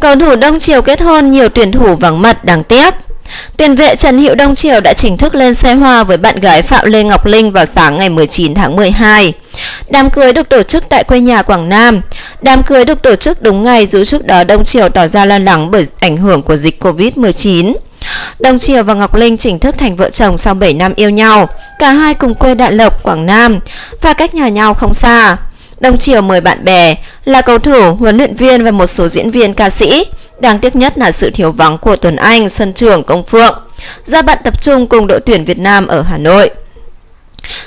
Cầu thủ Đông Triều kết hôn nhiều tuyển thủ vắng mặt đáng tiếc. Tiền vệ Trần Hữu Đông Triều đã chính thức lên xe hoa với bạn gái Phạm Lê Ngọc Linh vào sáng ngày 19 tháng 12. Đám cưới được tổ chức tại quê nhà Quảng Nam. Đám cưới được tổ chức đúng ngày dù trước đó Đông Triều tỏ ra lo lắng bởi ảnh hưởng của dịch Covid-19. Đông Triều và Ngọc Linh chính thức thành vợ chồng sau 7 năm yêu nhau. Cả hai cùng quê Đại Lộc, Quảng Nam và cách nhà nhau không xa. Đông chiều mời bạn bè là cầu thủ, huấn luyện viên và một số diễn viên ca sĩ. Đáng tiếc nhất là sự thiếu vắng của Tuấn Anh, Xuân Trường, Công Phượng. Ra bạn tập trung cùng đội tuyển Việt Nam ở Hà Nội.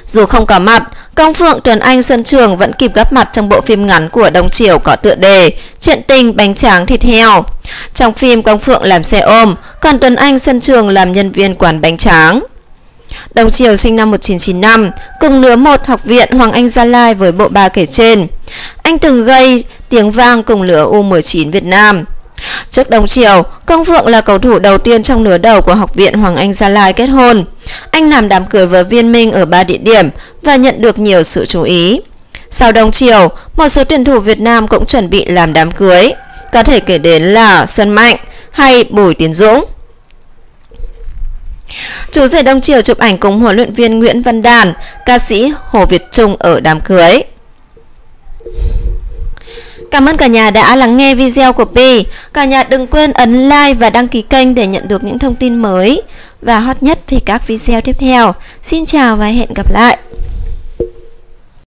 Dù không có mặt, Công Phượng, Tuấn Anh, Xuân Trường vẫn kịp góp mặt trong bộ phim ngắn của Đông Triều có tựa đề Chuyện tình bánh tráng thịt heo. Trong phim, Công Phượng làm xe ôm, còn Tuấn Anh, Xuân Trường làm nhân viên quán bánh tráng. Đồng Triều sinh năm 1995, cùng lứa một học viện Hoàng Anh Gia Lai với bộ ba kể trên. Anh từng gây tiếng vang cùng lứa U19 Việt Nam. Trước Đồng Triều, Công Phượng là cầu thủ đầu tiên trong nửa đầu của Học viện Hoàng Anh Gia Lai kết hôn. Anh làm đám cưới với Viên Minh ở ba địa điểm và nhận được nhiều sự chú ý. Sau Đồng Triều, một số tuyển thủ Việt Nam cũng chuẩn bị làm đám cưới. Có thể kể đến là Xuân Mạnh hay Bùi Tiến Dũng. Chú rể Đông Triều chụp ảnh cùng huấn luyện viên Nguyễn Văn Đàn, ca sĩ Hồ Việt Trung ở đám cưới. Cảm ơn cả nhà đã lắng nghe video của Pi. Cả nhà đừng quên ấn like và đăng ký kênh để nhận được những thông tin mới và hot nhất về các video tiếp theo. Xin chào và hẹn gặp lại.